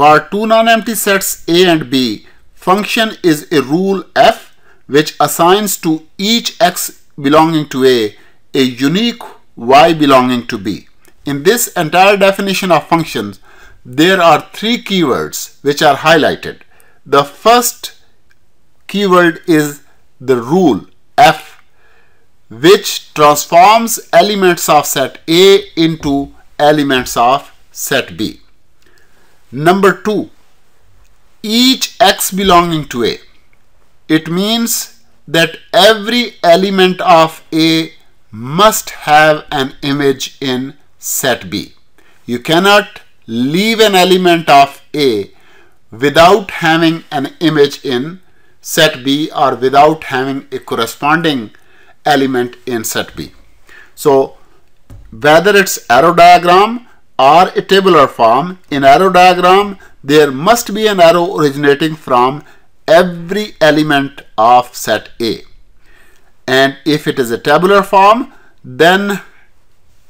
For two non-empty sets A and B, function is a rule f which assigns to each x belonging to A a unique y belonging to B. In this entire definition of functions, there are three keywords which are highlighted. The first keyword is the rule f which transforms elements of set A into elements of set B. Number 2. Each x belonging to A. It means that every element of A must have an image in set B. You cannot leave an element of A without having an image in set B or without having a corresponding element in set B. So whether it's arrow diagram or a tabular form, in arrow diagram there must be an arrow originating from every element of set A. And if it is a tabular form, then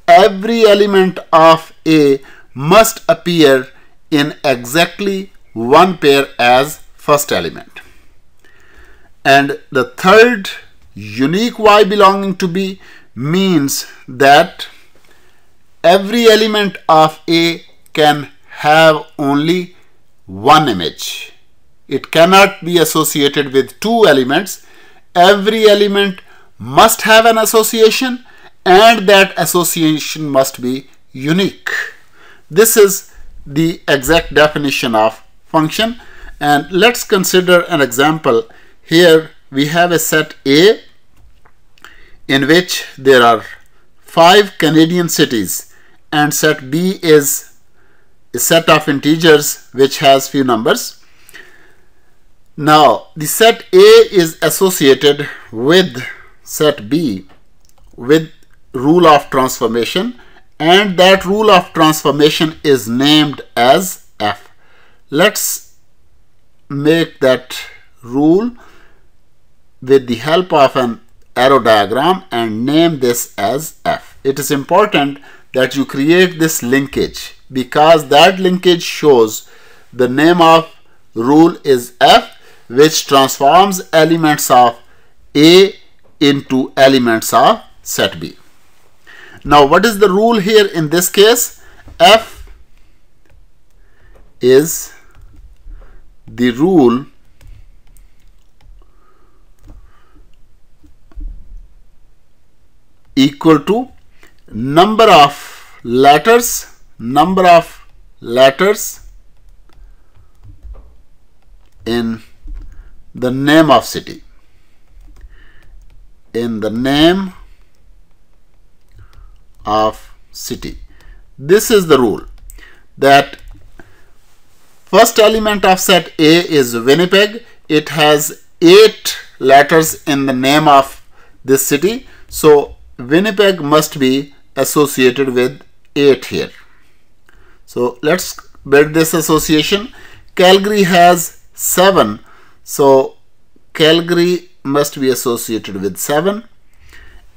every element of A must appear in exactly one pair as first element. And the third unique y belonging to B means that every element of A can have only one image. It cannot be associated with two elements. Every element must have an association and that association must be unique. This is the exact definition of function and let's consider an example. Here we have a set A in which there are five Canadian cities and set B is a set of integers which has few numbers. Now the set A is associated with set B with rule of transformation and that rule of transformation is named as f. Let's make that rule with the help of an arrow diagram and name this as f. It is important that you create this linkage because that linkage shows the name of rule is f which transforms elements of A into elements of set B. Now what is the rule here in this case? F is the rule equal to number of letters number of letters in the name of city in the name of city. This is the rule that first element of set A is Winnipeg. It has eight letters in the name of this city. So Winnipeg must be associated with 8 here. So let's build this association. Calgary has 7. So Calgary must be associated with 7.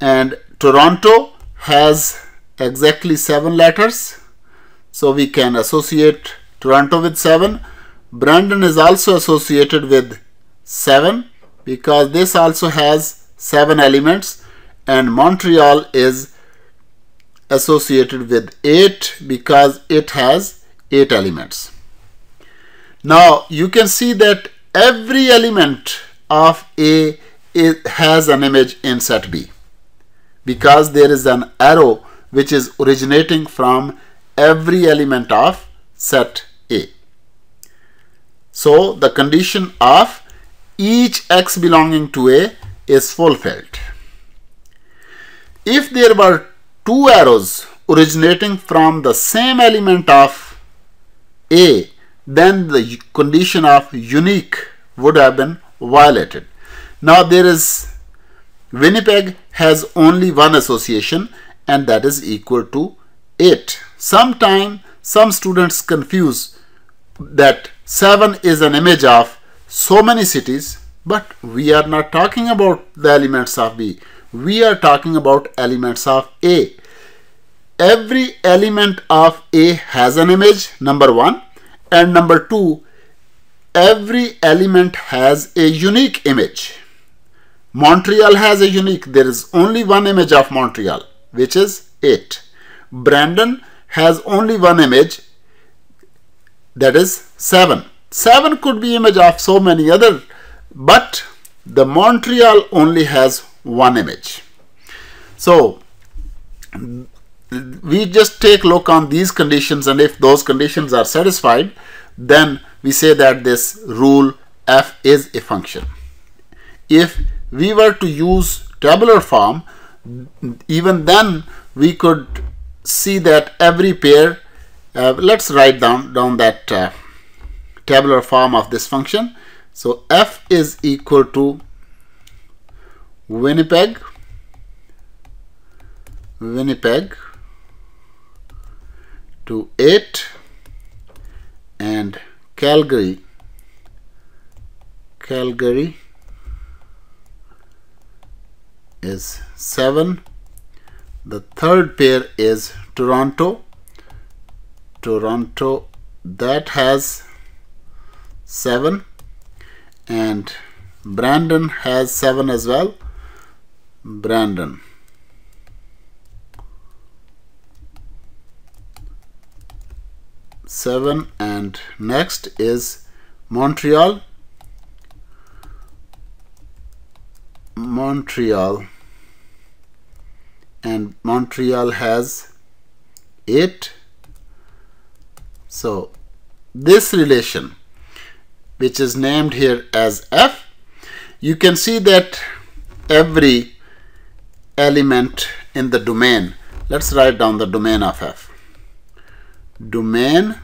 And Toronto has exactly 7 letters. So we can associate Toronto with 7. Brandon is also associated with 7 because this also has 7 elements and Montreal is associated with 8 because it has 8 elements. Now you can see that every element of A has an image in set B because there is an arrow which is originating from every element of set A. So the condition of each x belonging to A is fulfilled. If there were two arrows originating from the same element of A, then the condition of unique would have been violated. Now there is Winnipeg has only one association and that is equal to 8. Sometime some students confuse that 7 is an image of so many cities but we are not talking about the elements of B. We are talking about elements of A. Every element of A has an image, number 1. and number two every element has a unique image Montreal has a unique there is only one image of Montreal which is 8 Brandon has only one image that is 7 7 could be image of so many other but the Montreal only has one image. So we just take look on these conditions and if those conditions are satisfied then we say that this rule f is a function. If we were to use tabular form even then we could see that every pair uh, let's write down down that uh, tabular form of this function. So f is equal to Winnipeg. Winnipeg. To 8 and Calgary. Calgary is 7 the third pair is Toronto. Toronto that has 7 and Brandon has 7 as well Brandon. Seven and next is Montreal. Montreal. And Montreal has 8 so this relation which is named here as F you can see that every element in the domain let's write down the domain of F domain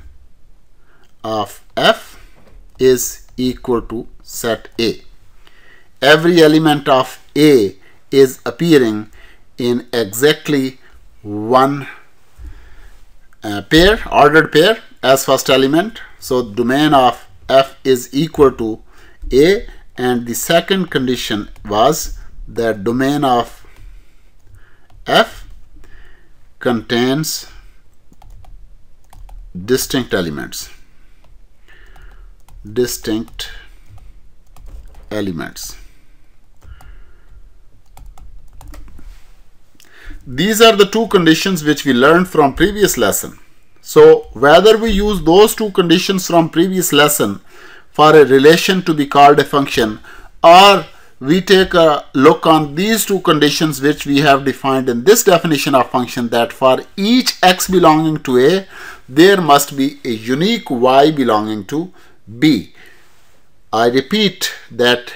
of F is equal to set A. Every element of A is appearing in exactly one uh, pair, ordered pair as first element. So domain of F is equal to A and the second condition was that domain of F contains distinct elements. Distinct elements. These are the two conditions which we learned from previous lesson. So whether we use those two conditions from previous lesson for a relation to be called a function or we take a look on these two conditions which we have defined in this definition of function that for each x belonging to a there must be a unique y belonging to b. I repeat that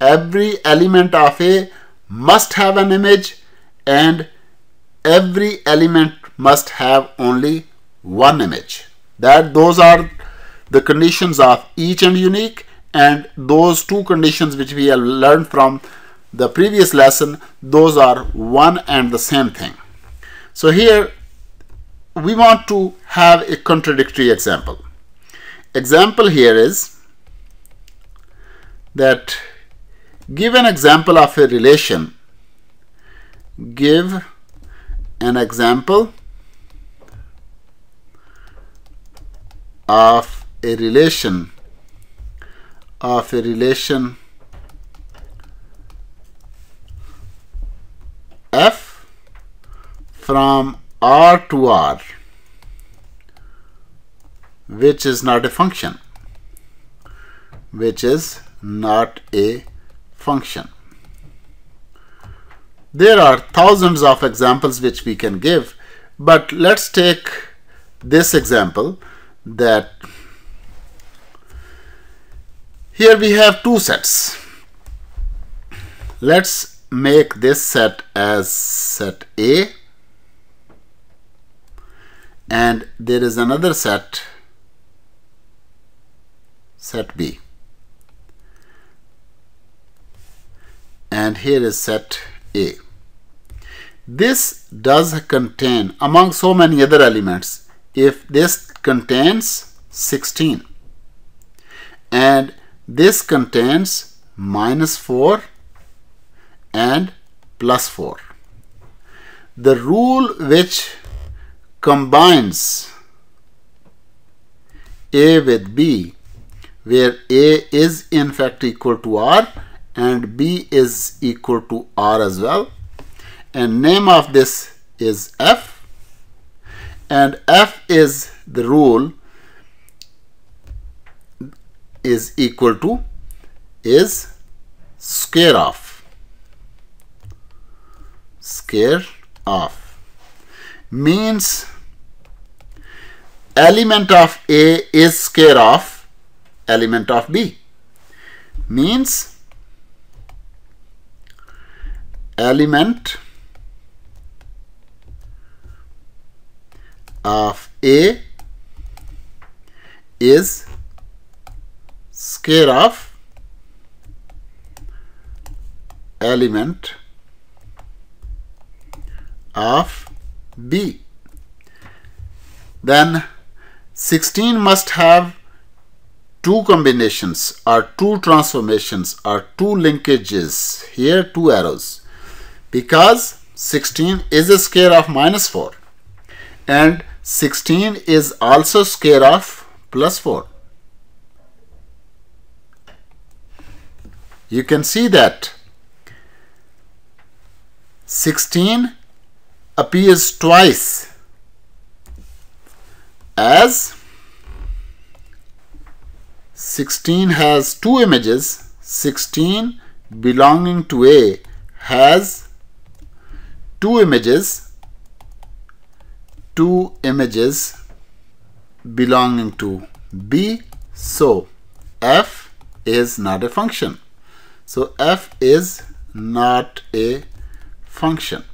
every element of a must have an image and every element must have only one image. That those are the conditions of each and unique and those two conditions which we have learned from the previous lesson those are one and the same thing. So here we want to have a contradictory example. Example here is that give an example of a relation. Give an example of a relation of a relation f from R to R which is not a function which is not a function. There are thousands of examples which we can give but let's take this example that here we have two sets. Let's make this set as set A and there is another set set B and here is set A. This does contain among so many other elements if this contains 16 and this contains minus 4 and plus 4. The rule which combines A with B where A is in fact equal to R and B is equal to R as well and name of this is F and F is the rule is equal to is square of. Square of. Means element of A is square of element of B. Means element of A is square of element of B. Then 16 must have two combinations or two transformations or two linkages. Here two arrows. Because 16 is a square of minus 4 and 16 is also square of plus 4 you can see that 16 appears twice as 16 has two images 16 belonging to A has two images two images belonging to B. So f is not a function so f is not a function